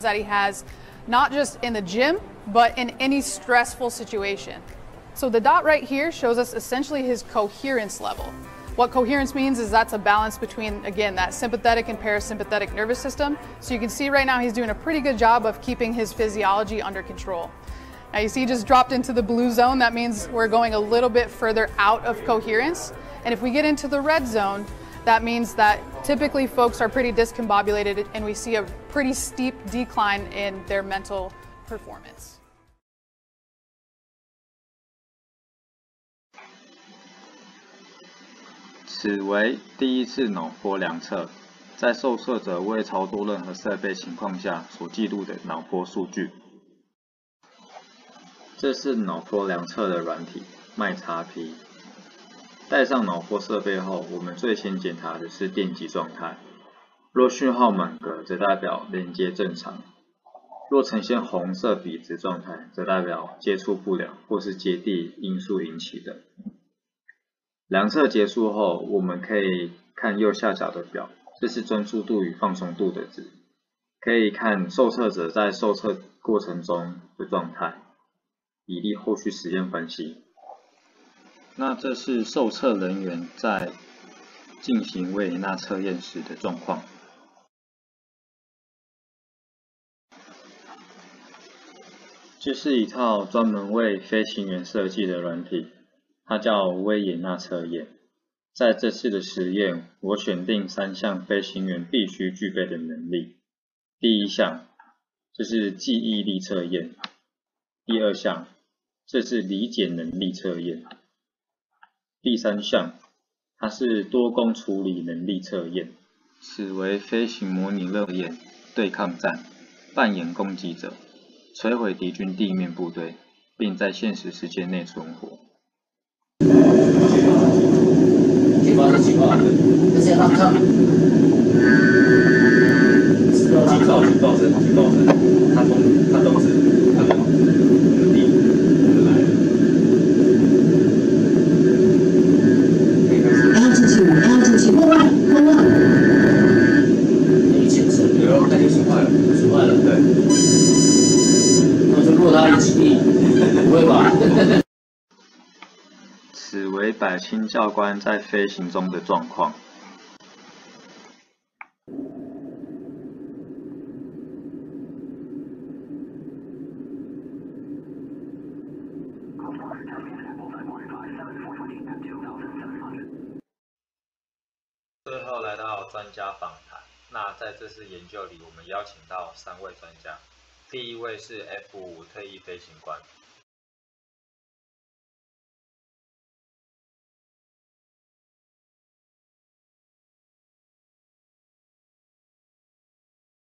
that he has not just in the gym, but in any stressful situation. So the dot right here shows us essentially his coherence level. What coherence means is that's a balance between, again, that sympathetic and parasympathetic nervous system. So you can see right now he's doing a pretty good job of keeping his physiology under control. Now you see he just dropped into the blue zone. That means we're going a little bit further out of coherence. And if we get into the red zone, that means that typically folks are pretty discombobulated and we see a pretty steep decline in their mental performance. 此为第一次脑波量测，在受测者未操作任何设备情况下所记录的脑波数据。这是脑波量测的软体麦茶 P。 带上脑波设备后，我们最先检查的是电极状态。若讯号满格，则代表连接正常；若呈现红色笔直状态，则代表接触不良或是接地因素引起的。量测结束后，我们可以看右下角的表，这是专注度与放松度的值，可以看受测者在受测过程中的状态，以利后续实验分析。那这是受测人员在进行维也纳测验时的状况。这是一套专门为飞行员设计的软体。它叫维也纳测验。在这次的实验，我选定三项飞行员必须具备的能力。第一项，这是记忆力测验；第二项，这是理解能力测验；第三项，它是多工处理能力测验。此为飞行模拟热验，对抗战，扮演攻击者，摧毁敌军地面部队，并在现实时间内存活。发生情况，这些他他，警报警报声警报声，他通他通知他来了。L 住起，L 住起，过弯过弯。一前程，对哦，那就损坏了，损坏了，对。那就落他一起地，不会吧？此为百清教官在飞行中的状况。最后来到专家访谈。那在这次研究里，我们邀请到三位专家。第一位是 F 五退役飞行官。